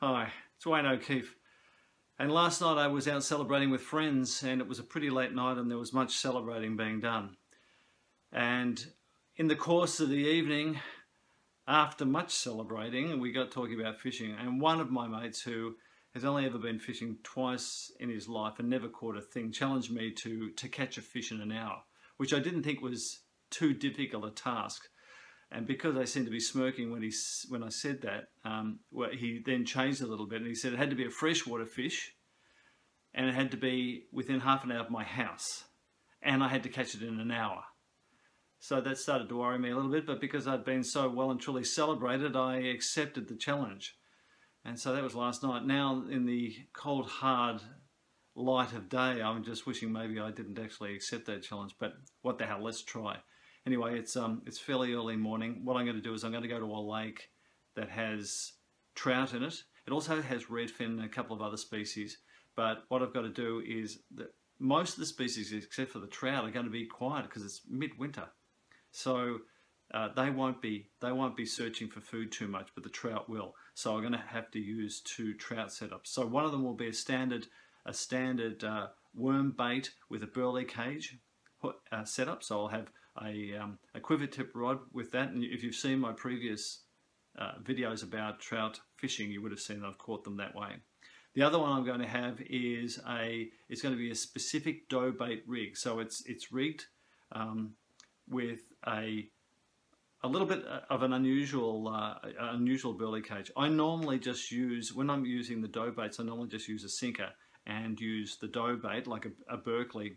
Hi, it's Wayne O'Keefe. And last night I was out celebrating with friends and it was a pretty late night and there was much celebrating being done. And in the course of the evening, after much celebrating, we got talking about fishing and one of my mates who has only ever been fishing twice in his life and never caught a thing challenged me to, to catch a fish in an hour, which I didn't think was too difficult a task. And because I seemed to be smirking when he when I said that, um, well, he then changed a little bit and he said it had to be a freshwater fish, and it had to be within half an hour of my house, and I had to catch it in an hour. So that started to worry me a little bit, but because I'd been so well and truly celebrated, I accepted the challenge. And so that was last night. Now, in the cold, hard light of day, I'm just wishing maybe I didn't actually accept that challenge, but what the hell, let's try. Anyway, it's um, it's fairly early morning. What I'm going to do is I'm going to go to a lake that has trout in it. It also has redfin and a couple of other species. But what I've got to do is that most of the species, except for the trout, are going to be quiet because it's midwinter. So uh, they won't be they won't be searching for food too much, but the trout will. So I'm going to have to use two trout setups. So one of them will be a standard a standard uh, worm bait with a burley cage uh, setup. So I'll have a, um, a quiver tip rod with that. And if you've seen my previous uh, videos about trout fishing, you would have seen I've caught them that way. The other one I'm going to have is a, it's going to be a specific dough bait rig. So it's, it's rigged um, with a, a little bit of an unusual, uh, unusual burley cage. I normally just use, when I'm using the dough baits, I normally just use a sinker and use the dough bait, like a, a Berkley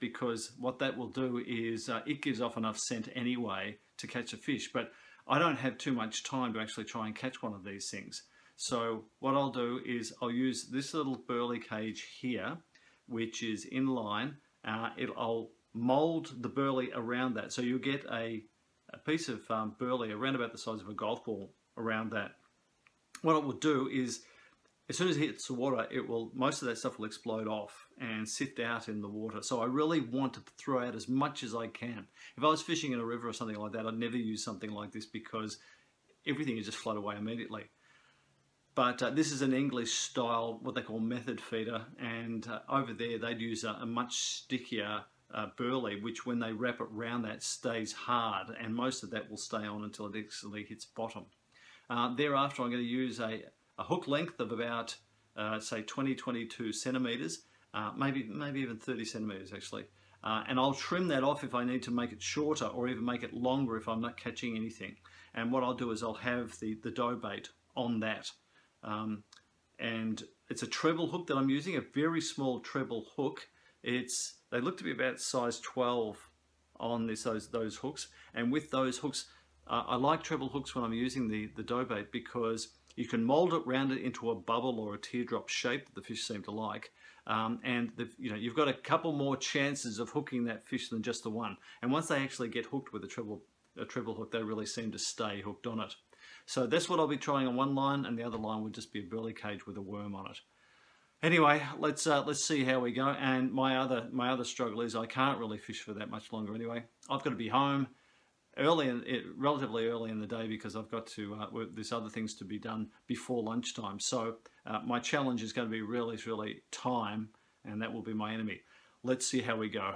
because what that will do is uh, it gives off enough scent anyway to catch a fish but I don't have too much time to actually try and catch one of these things. So what I'll do is I'll use this little burley cage here which is in line. Uh, it, I'll mold the burley around that. So you'll get a, a piece of um, burley around about the size of a golf ball around that. What it will do is as soon as it hits the water, it will most of that stuff will explode off and sift out in the water. So I really want to throw out as much as I can. If I was fishing in a river or something like that, I'd never use something like this because everything is just float away immediately. But uh, this is an English style, what they call method feeder, and uh, over there they'd use a, a much stickier uh, burley, which when they wrap it around that stays hard, and most of that will stay on until it actually hits bottom. Uh, thereafter, I'm going to use a, a hook length of about, uh, say, 20, 22 centimeters, uh, maybe, maybe even 30 centimeters actually. Uh, and I'll trim that off if I need to make it shorter or even make it longer if I'm not catching anything. And what I'll do is I'll have the, the dough bait on that. Um, and it's a treble hook that I'm using, a very small treble hook. It's They look to be about size 12 on this, those, those hooks. And with those hooks, uh, I like treble hooks when I'm using the, the dough bait because you can mold it, round it into a bubble or a teardrop shape that the fish seem to like. Um, and the, you know, you've got a couple more chances of hooking that fish than just the one. And once they actually get hooked with a treble, a treble hook, they really seem to stay hooked on it. So that's what I'll be trying on one line, and the other line would just be a burley cage with a worm on it. Anyway, let's uh, let's see how we go. And my other my other struggle is I can't really fish for that much longer anyway. I've got to be home early, in, it, relatively early in the day because I've got to, uh, there's other things to be done before lunchtime. So uh, my challenge is going to be really, really time and that will be my enemy. Let's see how we go.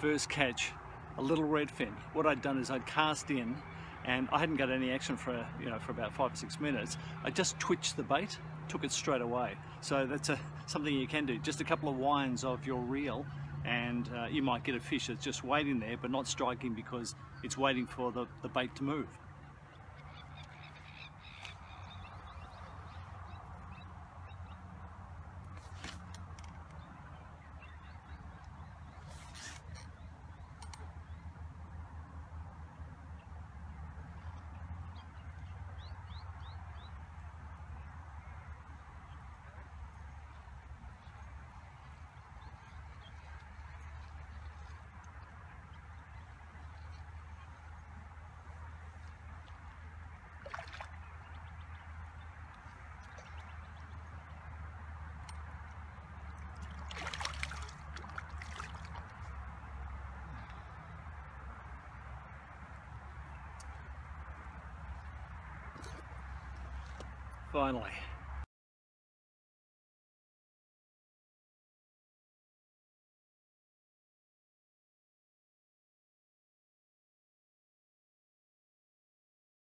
First catch, a little redfin. What I'd done is I'd cast in and I hadn't got any action for, you know, for about five or six minutes. I just twitched the bait, took it straight away. So that's a, something you can do. Just a couple of winds of your reel and uh, you might get a fish that's just waiting there but not striking because it's waiting for the, the bait to move. Finally.